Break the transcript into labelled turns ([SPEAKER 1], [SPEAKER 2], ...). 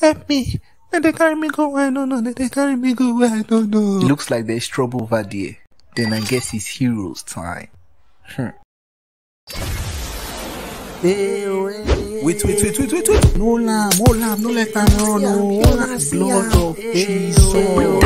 [SPEAKER 1] help me. Let they carry me go where no no. Then they carry me go where no no.
[SPEAKER 2] Looks like there's trouble over there. Then I guess it's heroes time. Hmm.
[SPEAKER 1] Wait, wait, wait, wait, wait, wait. No lamb, no lamb, no let them run. No, blood of Jesus.